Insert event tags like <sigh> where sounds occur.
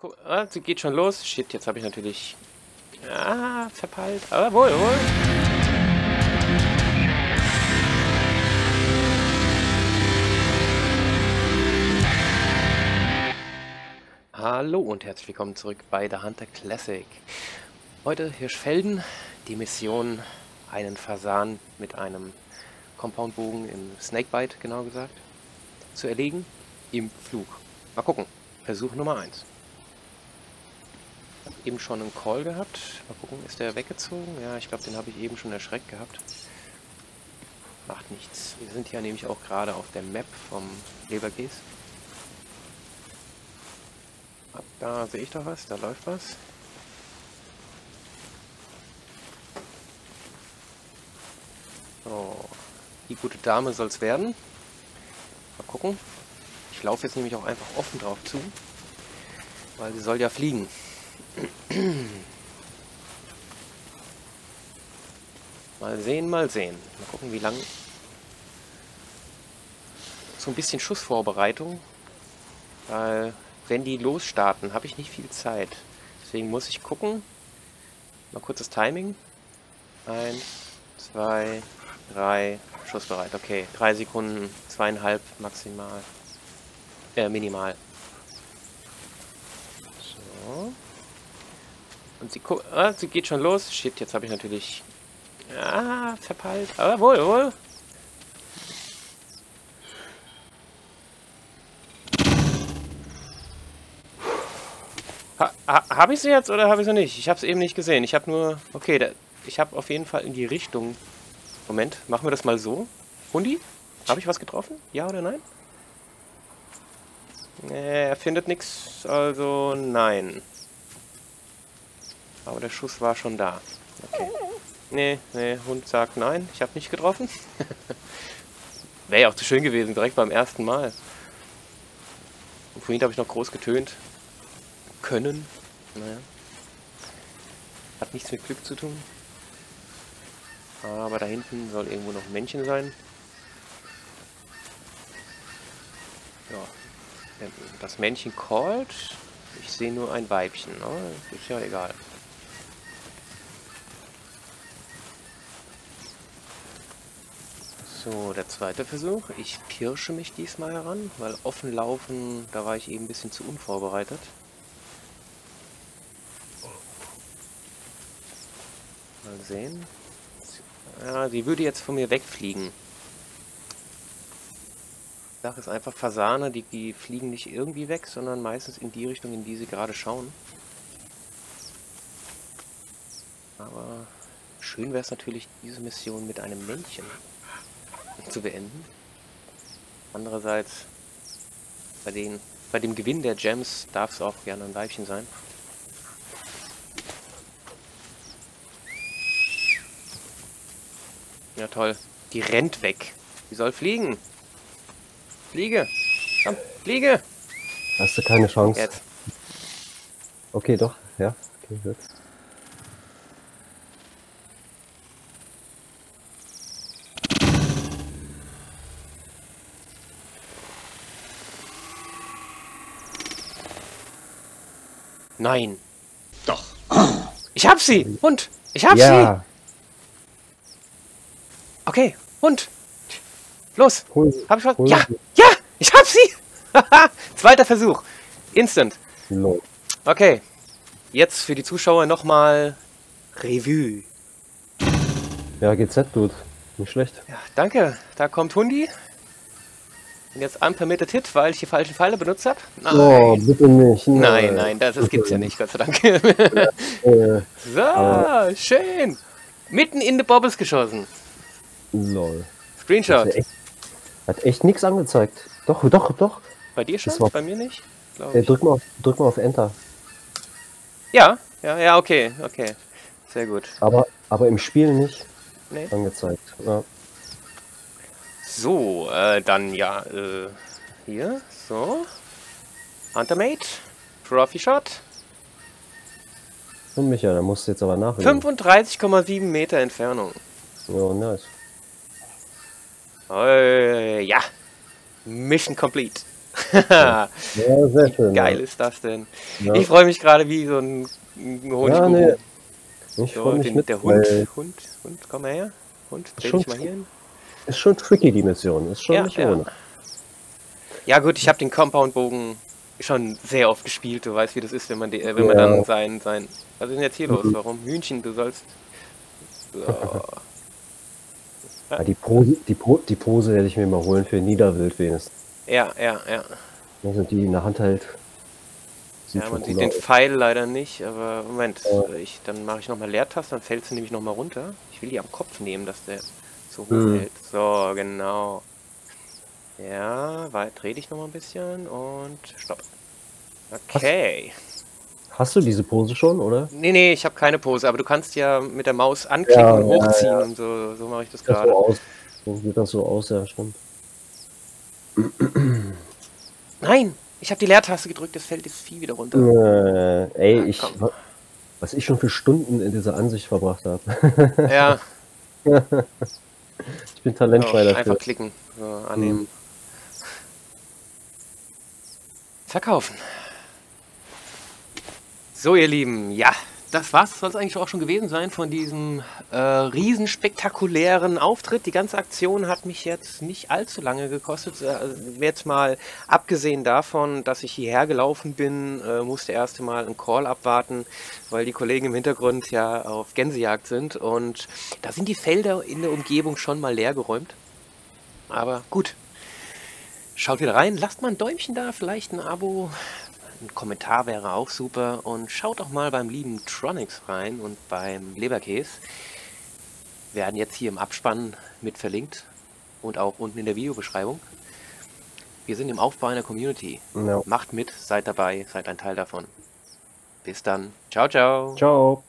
Guck, ah, sie geht schon los. Shit, jetzt habe ich natürlich... Ah, verpeilt. Aber wohl, wohl. Hallo und herzlich willkommen zurück bei The Hunter Classic. Heute Hirschfelden, die Mission, einen Fasan mit einem Compoundbogen im Snakebite, genau gesagt, zu erlegen im Flug. Mal gucken. Versuch Nummer 1 eben schon einen Call gehabt. Mal gucken, ist der weggezogen? Ja, ich glaube, den habe ich eben schon erschreckt gehabt. Macht nichts. Wir sind ja nämlich auch gerade auf der Map vom Leberkäse. Da sehe ich doch was, da läuft was. So, die gute Dame soll es werden. Mal gucken. Ich laufe jetzt nämlich auch einfach offen drauf zu, weil sie soll ja fliegen. <clears throat> Mal sehen, mal sehen. Mal gucken, wie lang. So ein bisschen Schussvorbereitung. Weil, wenn die losstarten, habe ich nicht viel Zeit. Deswegen muss ich gucken. Mal kurz das Timing. Eins, zwei, drei. Schussbereit. Okay, drei Sekunden, zweieinhalb maximal. Äh, minimal. So. Und sie, ah, sie geht schon los. Shit, jetzt habe ich natürlich... Ah, verpeilt. Aber wohl, wohl. Ha, ha, habe ich sie jetzt oder habe ich sie nicht? Ich habe es eben nicht gesehen. Ich habe nur... Okay, da, ich habe auf jeden Fall in die Richtung... Moment, machen wir das mal so. Hundi? Habe ich was getroffen? Ja oder nein? Nee, er findet nichts, also nein. Aber der Schuss war schon da. Okay. Nee, nee, Hund sagt nein, ich habe nicht getroffen. <laughs> Wäre ja auch zu schön gewesen, direkt beim ersten Mal. Und vorhin habe ich noch groß getönt. Können. Naja. Hat nichts mit Glück zu tun. Aber da hinten soll irgendwo noch ein Männchen sein. Ja. Das Männchen callt. Ich sehe nur ein Weibchen. Oh, ist ja egal. So, der zweite Versuch. Ich pirsche mich diesmal heran, weil offen laufen, da war ich eben ein bisschen zu unvorbereitet. Mal sehen. Ja, sie würde jetzt von mir wegfliegen. Die Sache ist einfach Fasane, die, die fliegen nicht irgendwie weg, sondern meistens in die Richtung, in die sie gerade schauen. Aber schön wäre es natürlich, diese Mission mit einem Männchen zu beenden. Andererseits, bei, den, bei dem Gewinn der Gems darf es auch gerne ein Weibchen sein. Ja toll, die rennt weg. Die soll fliegen. Fliege. Komm, fliege. Hast du keine Chance. Jetzt. Okay, doch. Ja, okay, jetzt. Nein. Doch. Ich hab sie! Hund! Ich hab ja. sie! Okay, Hund! Los! Hol, Hab ich was? Ja! Ja! Ich hab sie! <laughs> Zweiter Versuch. Instant. Lol. Okay. Jetzt für die Zuschauer nochmal Revue. Ja, GZ-Dude. Nicht schlecht. Ja, danke. Da kommt Hundi. Und jetzt unpermitted Hit, weil ich die falschen Pfeile benutzt habe. Oh, bitte nicht. Nein, nein, das, das gibt's ja nicht, Gott sei Dank. <laughs> So, schön. Mitten in die Bobbles geschossen. lol. Screenshot. Hat echt, hat echt nichts angezeigt. Doch, doch, doch. Bei dir schon? Das war- Bei mir nicht? Äh, drück, mal auf, drück mal auf Enter. Ja, ja, ja, okay, okay. Sehr gut. Aber, aber im Spiel nicht Nee. angezeigt. Ja. So, äh, dann ja, äh, hier, so. Huntermate, Trophy Shot, Und Micha, da musst du jetzt aber nachlegen. 35,7 Meter Entfernung. Ja, nice. Äh, ja, Mission complete. Ja, sehr <laughs> schön. Geil ist das denn? Ja. Ich freue mich gerade wie so ein, ein Ja, Honigkuchen. nee. Ich so, freue mich den, mit, der Hund, Hund, Hund, komm mal her. Hund, dreh dich mal hier hin. Ist schon tricky, die Mission. Ist schon Ja, nicht ja. ohne. Ja gut, ich habe den Compound-Bogen schon sehr oft gespielt. Du weißt, wie das ist, wenn man, de, äh, wenn man Ja. dann sein, sein... Was ist denn jetzt hier los? Mhm. Warum? Hühnchen, du sollst... So. Ja, die, Pose, die, Po- die Pose werde ich mir mal holen für Niederwild wenigstens. Ja, ja, ja. Also die in der Hand hält. Sieht Ja, man sieht den aus. Pfeil leider nicht, aber Moment, Ja. ich, dann mache ich nochmal Leertaste, dann fällt sie nämlich nochmal runter. Ich will die am Kopf nehmen, dass der so hoch Hm. hält. So, genau. Ja, weit, dreh dich nochmal ein bisschen und stopp. Okay. Hast du diese Pose schon, oder? Nee, nee, ich habe keine Pose, aber du kannst ja mit der Maus anklicken Ja, und ja, hochziehen ja. und so, so mache ich das das gerade. so aus. So sieht das so aus, ja, stimmt. Nein, ich habe die Leertaste gedrückt, jetzt fällt das Vieh wieder runter. Äh, ey, Ja, ich, komm. was ich schon für Stunden in dieser Ansicht verbracht habe. Ja, <laughs> ich bin talentfrei dafür. einfach klicken, so, annehmen. Verkaufen. So, ihr Lieben, ja, das war's. Soll es eigentlich auch schon gewesen sein von diesem äh, riesenspektakulären Auftritt. Die ganze Aktion hat mich jetzt nicht allzu lange gekostet. Äh, jetzt mal abgesehen davon, dass ich hierher gelaufen bin, äh, musste erst mal einen Call abwarten, weil die Kollegen im Hintergrund ja auf Gänsejagd sind. Und da sind die Felder in der Umgebung schon mal leer geräumt. Aber gut. Schaut wieder rein, lasst mal ein Däumchen da, vielleicht ein Abo, ein Kommentar wäre auch super und schaut auch mal beim lieben Tronics rein und beim Leberkäse. Werden jetzt hier im Abspann mit verlinkt und auch unten in der Videobeschreibung. Wir sind im Aufbau einer Community. Ja. Macht mit, seid dabei, seid ein Teil davon. Bis dann. Ciao, ciao. Ciao.